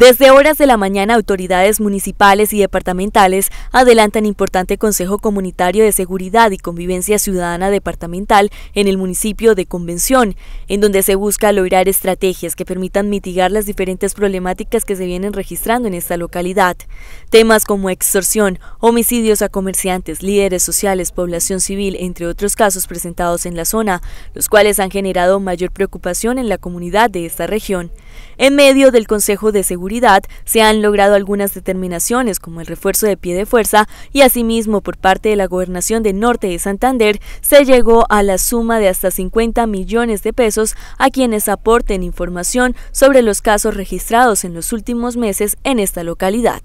Desde horas de la mañana, autoridades municipales y departamentales adelantan importante Consejo Comunitario de Seguridad y Convivencia Ciudadana Departamental en el municipio de Convención, en donde se busca lograr estrategias que permitan mitigar las diferentes problemáticas que se vienen registrando en esta localidad. Temas como extorsión, homicidios a comerciantes, líderes sociales, población civil, entre otros casos presentados en la zona, los cuales han generado mayor preocupación en la comunidad de esta región. En medio del Consejo de Seguridad, se han logrado algunas determinaciones como el refuerzo de pie de fuerza y asimismo por parte de la Gobernación de Norte de Santander se llegó a la suma de hasta 50 millones de pesos a quienes aporten información sobre los casos registrados en los últimos meses en esta localidad.